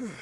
Yeah.